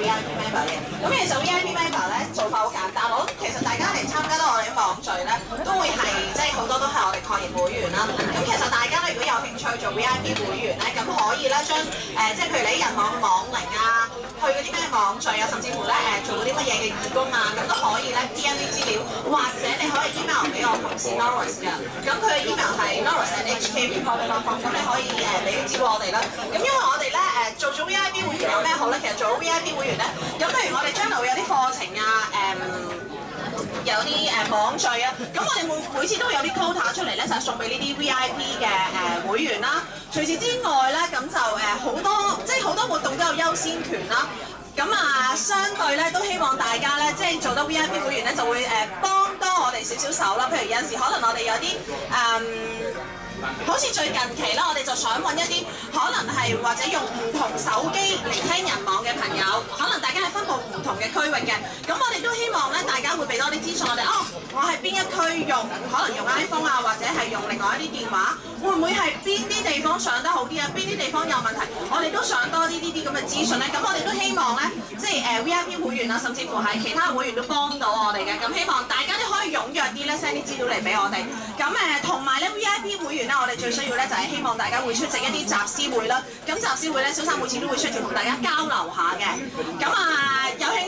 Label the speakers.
Speaker 1: VIP member 嘅。咁其實 VIP member 咧做法好簡單，我其實大家嚟參加到我哋嘅網聚咧，都會係即係好多都係我哋抗疫會員啦。咁其實大家咧如果有興趣做 VIP 會員咧，咁可以咧將誒即係譬如你人網網齡啊，去嗰啲咩網聚啊，甚至乎咧誒做嗰啲乜嘢嘅義工啊，咁都可以咧 PM 啲資料，或者你可以 email 俾我同事 Norris 嘅。咁佢嘅 email 係 norris at hkreport.com，咁你可以誒俾啲資料我哋啦。咁因為我哋咧誒做咗 VIP 咩好咧？其實做 VIP 會員咧，咁譬如我哋將來會有啲課程啊，誒、有啲誒、網聚啊，咁我哋每每次都會有啲 quota 出嚟咧，就係、送俾呢啲 VIP 嘅誒、會員啦。除此之外咧，咁就誒好、多即係好多活動都有優先權啦。咁啊，相對咧都希望大家咧，即係做到 VIP 會員咧，就會誒、幫多我哋少少手啦。譬如有陣時可能我哋有啲誒。好似最近期啦，我哋就想揾一啲可能係或者用唔同手機嚟聽人網嘅朋友，可能大家係分布唔同嘅區域嘅，咁我哋都希望咧，大家會俾多啲資訊我哋，一區用，可能用 iPhone 啊，或者係用另外一啲電話，會唔會係邊啲地方上得好啲啊？邊啲地方有問題？我哋都想多啲呢啲咁嘅資訊咧，咁我哋都希望咧，即係誒、VIP 會員啊，甚至乎係其他會員都幫到我哋嘅，咁希望大家都可以踴躍啲咧 send 啲資料嚟俾我哋，咁誒同埋咧 VIP 會員咧，我哋最需要咧就係希望大家會出席一啲集思會啦，咁集思會咧，小生每次都會出席同大家交流下嘅，咁啊有興